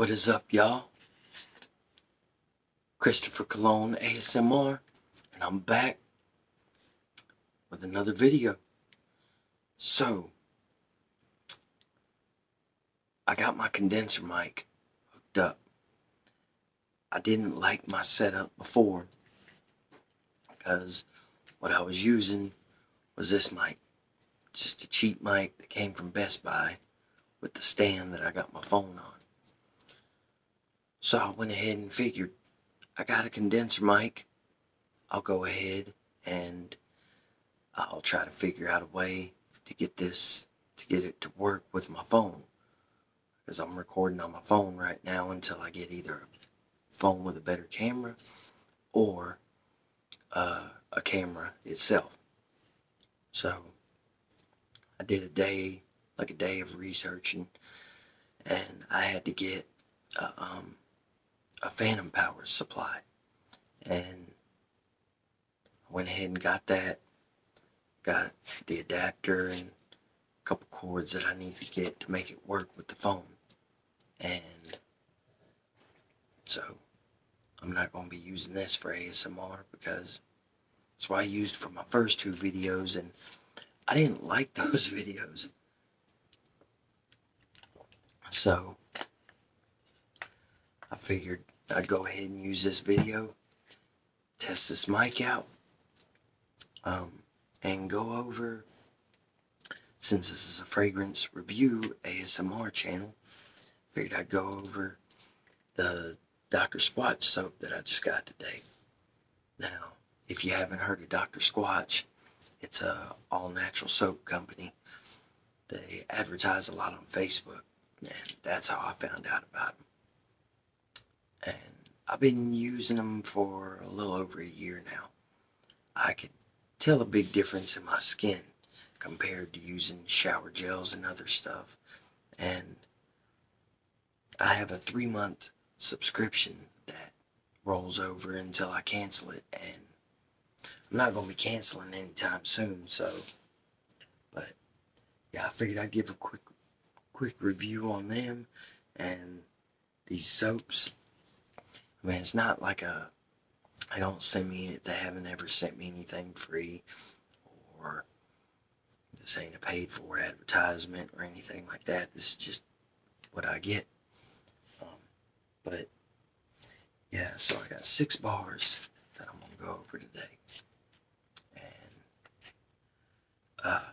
What is up, y'all? Christopher Cologne ASMR, and I'm back with another video. So, I got my condenser mic hooked up. I didn't like my setup before because what I was using was this mic. Just a cheap mic that came from Best Buy with the stand that I got my phone on. So I went ahead and figured I got a condenser mic. I'll go ahead and I'll try to figure out a way to get this to get it to work with my phone because I'm recording on my phone right now until I get either a phone with a better camera or uh, a camera itself. So I did a day, like a day of researching, and I had to get a, um, a phantom power supply. And I went ahead and got that, got the adapter and a couple cords that I need to get to make it work with the phone. And so I'm not going to be using this for ASMR because that's what I used for my first two videos and I didn't like those videos. So I figured I'd go ahead and use this video, test this mic out, um, and go over, since this is a fragrance review ASMR channel, figured I'd go over the Dr. Squatch soap that I just got today. Now, if you haven't heard of Dr. Squatch, it's a all-natural soap company. They advertise a lot on Facebook, and that's how I found out about them. And I've been using them for a little over a year now. I could tell a big difference in my skin compared to using shower gels and other stuff. And I have a three month subscription that rolls over until I cancel it. And I'm not going to be canceling anytime soon. So, but yeah, I figured I'd give a quick, quick review on them and these soaps. I mean, it's not like a, I don't send me, they haven't ever sent me anything free or this ain't a paid for advertisement or anything like that. This is just what I get. Um, but yeah, so I got six bars that I'm going to go over today. And uh,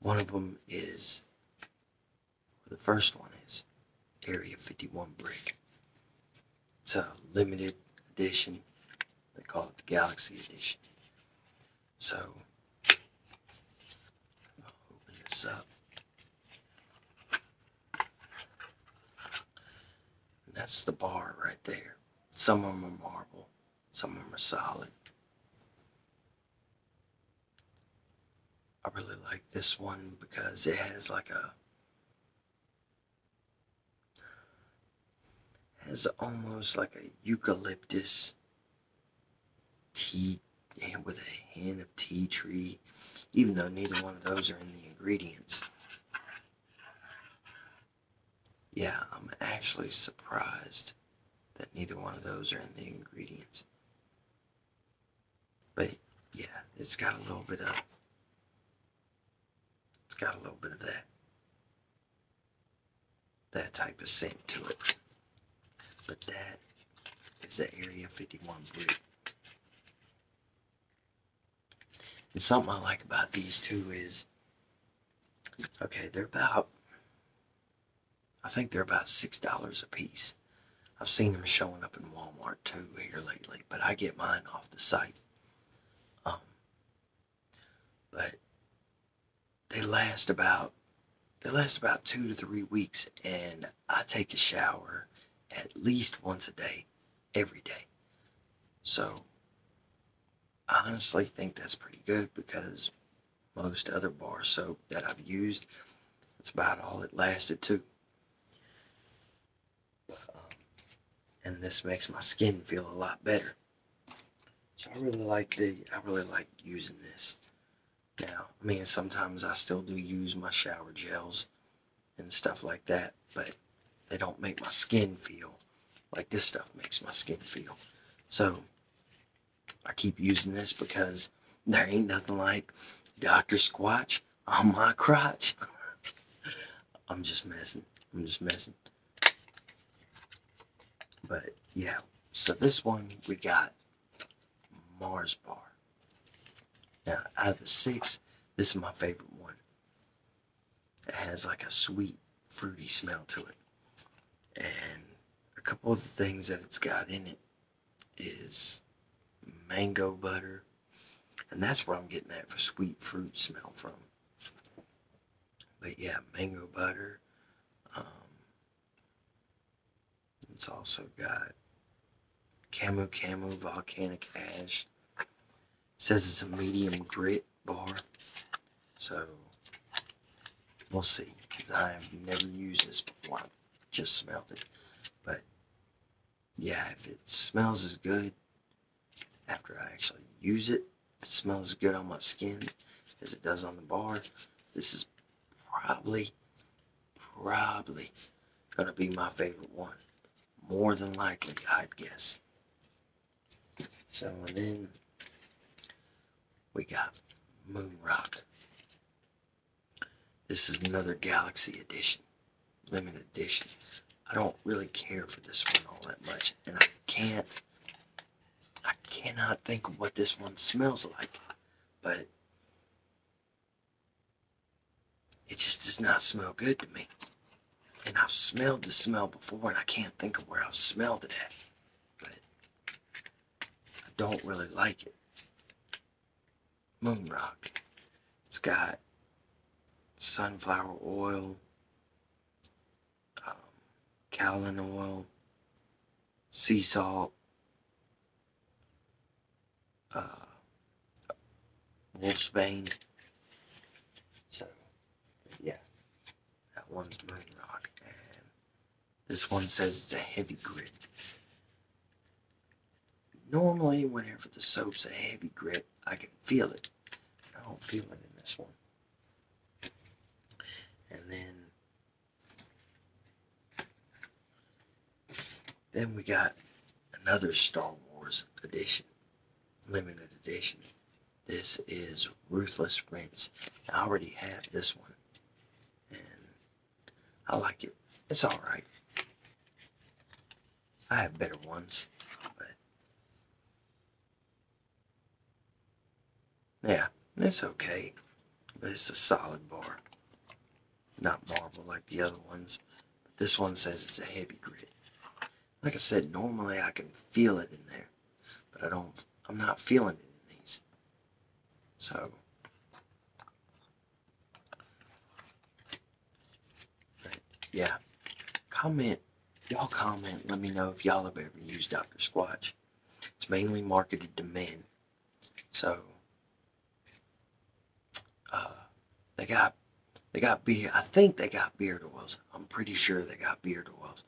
one of them is, the first one Area 51 brick. It's a limited edition. They call it the Galaxy Edition. So, I'll open this up. And that's the bar right there. Some of them are marble, some of them are solid. I really like this one because it has like a has almost like a eucalyptus tea with a hint of tea tree, even though neither one of those are in the ingredients. Yeah, I'm actually surprised that neither one of those are in the ingredients. But yeah, it's got a little bit of it's got a little bit of that that type of scent to it. But that is the Area 51 brick. And something I like about these two is, okay, they're about, I think they're about $6 a piece. I've seen them showing up in Walmart too here lately, but I get mine off the site. Um, but they last about, they last about two to three weeks, and I take a shower at least once a day, every day. So, I honestly think that's pretty good because most other bar soap that I've used, that's about all it lasted too. But, um, and this makes my skin feel a lot better. So I really like the, I really like using this. Now, I mean, sometimes I still do use my shower gels and stuff like that, but they don't make my skin feel like this stuff makes my skin feel. So I keep using this because there ain't nothing like Dr. Squatch on my crotch. I'm just messing. I'm just messing. But yeah, so this one we got Mars Bar. Now, out of the six, this is my favorite one. It has like a sweet, fruity smell to it. And a couple of the things that it's got in it is mango butter. And that's where I'm getting that for sweet fruit smell from. But yeah, mango butter. Um, it's also got Camu Camu Volcanic Ash. It says it's a medium grit bar. So, we'll see. Because I have never used this before. Just smelled it. But, yeah, if it smells as good after I actually use it, it smells as good on my skin as it does on the bar, this is probably, probably going to be my favorite one. More than likely, I'd guess. So, and then we got Moon Rock. This is another Galaxy Edition, limited edition. I don't really care for this one all that much, and I can't, I cannot think of what this one smells like, but it just does not smell good to me. And I've smelled the smell before, and I can't think of where I've smelled it at, but I don't really like it. Moon Rock. It's got sunflower oil, Kaolin oil, sea salt, uh, wolfsbane. So, yeah, that one's Moon Rock, and this one says it's a heavy grit. Normally, whenever the soap's a heavy grit, I can feel it. I don't feel it in this one. And then, then we got another Star Wars edition, limited edition. This is Ruthless Rinse. I already have this one, and I like it. It's all right. I have better ones, but yeah, it's okay. But it's a solid bar. Not marble like the other ones. But this one says it's a heavy grit. Like I said, normally I can feel it in there. But I don't, I'm not feeling it in these. So. Yeah. Comment. Y'all comment. Let me know if y'all have ever used Dr. Squatch. It's mainly marketed to men. So. Uh, they got they got beard. I think they got beard oils. I'm pretty sure they got beard oils,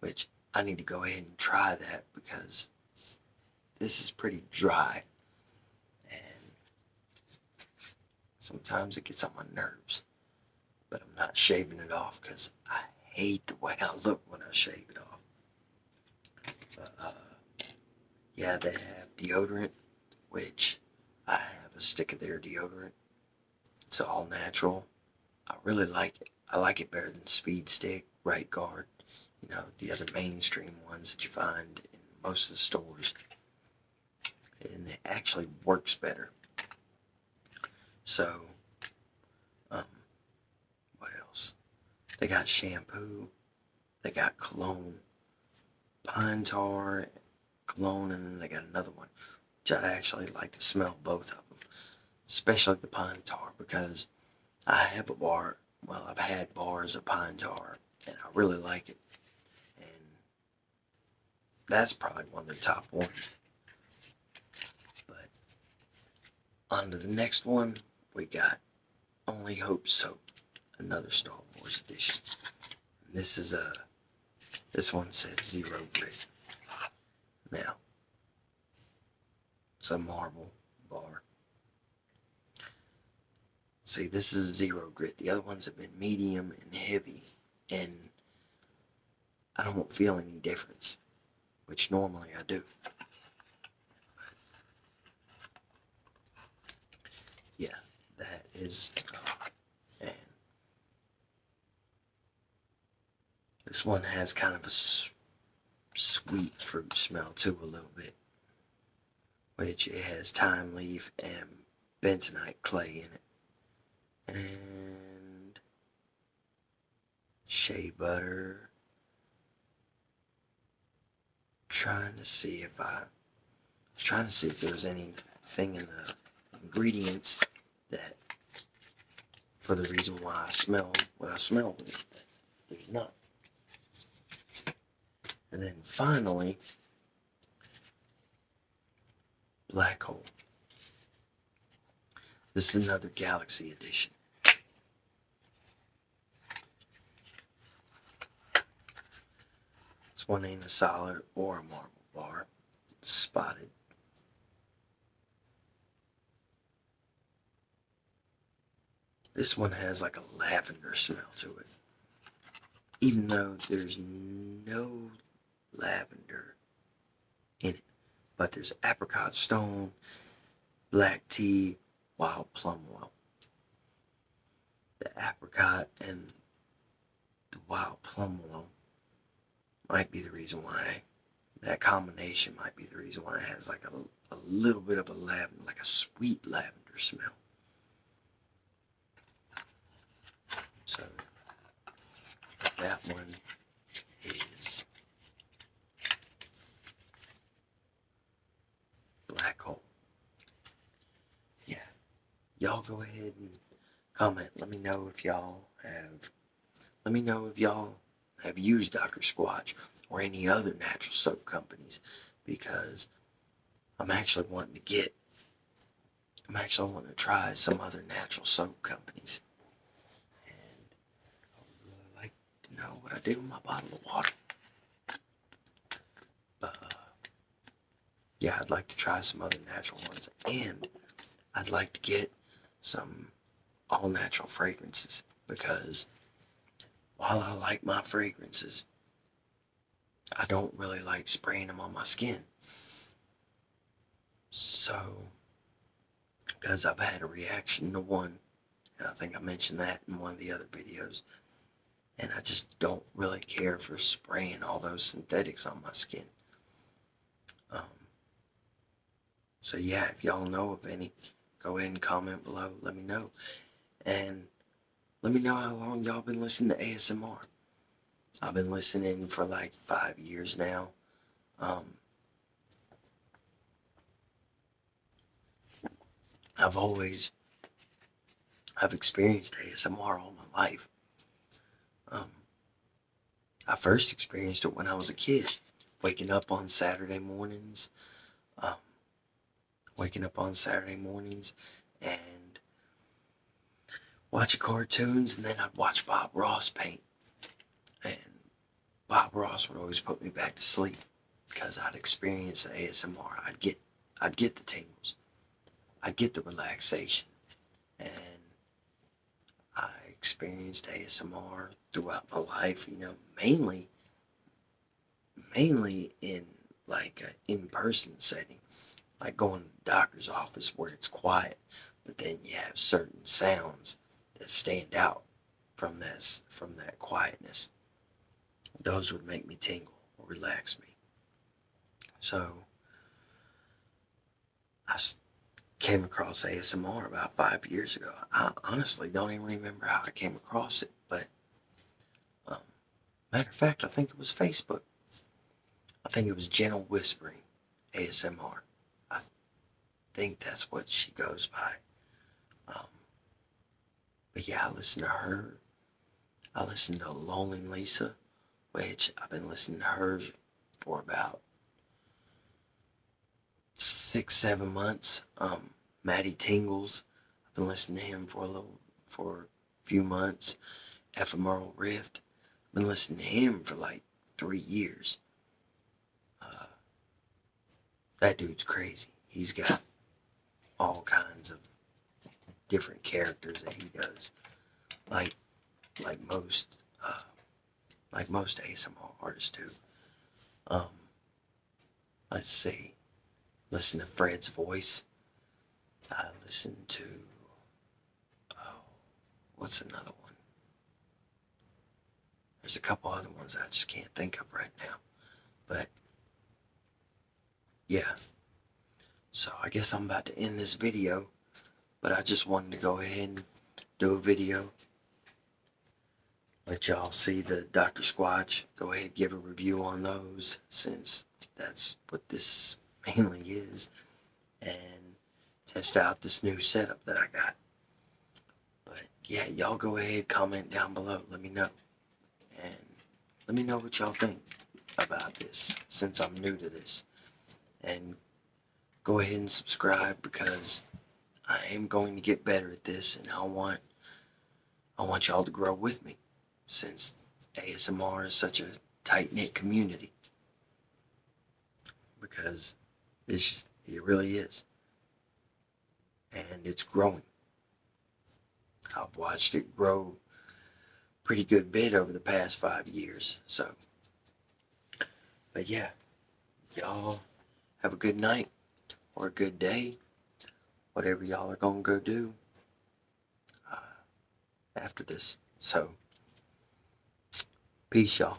which I need to go ahead and try that because this is pretty dry, and sometimes it gets on my nerves. But I'm not shaving it off because I hate the way I look when I shave it off. But uh, yeah, they have deodorant, which I have a stick of their deodorant it's all natural. I really like it. I like it better than Speed Stick, Right Guard, you know, the other mainstream ones that you find in most of the stores. And it actually works better. So, um, what else? They got shampoo. They got cologne. Pine tar, cologne, and then they got another one, which I'd actually like to smell both of them especially the pine tar because I have a bar, well, I've had bars of pine tar and I really like it. That's probably one of the top ones. But on to the next one, we got Only Hope Soap, another Star Wars edition. And this is a, this one says zero grit. Now, it's a marble bar See, this is zero grit. The other ones have been medium and heavy, and I don't feel any difference, which normally I do. yeah, that is, and this one has kind of a sweet fruit smell too, a little bit, which it has thyme leaf and bentonite clay in it and shea butter. Trying to see if I was trying to see if there was anything in the ingredients that for the reason why I smell what I smell. There's not. And then finally, black hole. This is another Galaxy edition. One ain't a solid or a marble bar. Spotted. This one has like a lavender smell to it. Even though there's no lavender in it. But there's apricot stone, black tea, wild plum oil. The apricot and the wild plum oil might be the reason why that combination might be the reason why it has like a, a little bit of a lavender, like a sweet lavender smell. So that one is black hole Yeah. y'all go ahead and comment. Let me know if y'all have, let me know if y'all have used Dr. Squatch or any other natural soap companies because I'm actually wanting to get, I'm actually wanting to try some other natural soap companies. And I would really like to know what I do with my bottle of water. Yeah, I'd like to try some other natural ones and I'd like to get some all natural fragrances because while I like my fragrances, I don't really like spraying them on my skin. So, because I've had a reaction to one, and I think I mentioned that in one of the other videos, and I just don't really care for spraying all those synthetics on my skin. Um, so yeah, if y'all know of any go ahead and comment below. Let me know. And let me know how long y'all been listening to ASMR. I've been listening for like five years now. Um, I've always, I've experienced ASMR all my life. Um, I first experienced it when I was a kid, waking up on Saturday mornings, um, waking up on Saturday mornings and watching cartoons, and then I'd watch Bob Ross paint. And Bob Ross would always put me back to sleep because I'd experience the ASMR. I'd get, I'd get the tingles, I'd get the relaxation, and I experienced ASMR throughout my life. You know, mainly, mainly in like an in-person setting like going to the doctor's office where it's quiet, but then you have certain sounds that stand out from this from that quietness. Those would make me tingle or relax me. So I came across ASMR about five years ago. I honestly don't even remember how I came across it, but um, matter of fact, I think it was Facebook. I think it was Gentle Whispering ASMR I think that's what she goes by. But yeah, I listen to her. I listen to Lonely Lisa, which I've been listening to her for about six, seven months. Um, Matty Tingles, I've been listening to him for a little, for a few months. Ephemeral Rift, I've been listening to him for like three years. Uh, that dude's crazy. He's got all kinds of different characters that he does, like like most uh, like most ASMR artists do. Um, let's see. Listen to Fred's voice. I listen to oh, what's another one? There's a couple other ones I just can't think of right now, but yeah. So I guess I'm about to end this video, but I just wanted to go ahead and do a video. Let y'all see the Dr. Squatch. Go ahead give a review on those since that's what this mainly is. And test out this new setup that I got. But yeah, y'all go ahead, comment down below. Let me know. And let me know what y'all think about this since I'm new to this. And go ahead and subscribe because I am going to get better at this and I want I want y'all to grow with me since ASMR is such a tight-knit community. Because it's just, it really is. And it's growing. I've watched it grow pretty good bit over the past five years so. But yeah y'all have a good night or a good day, whatever y'all are going to go do uh, after this. So, peace, y'all.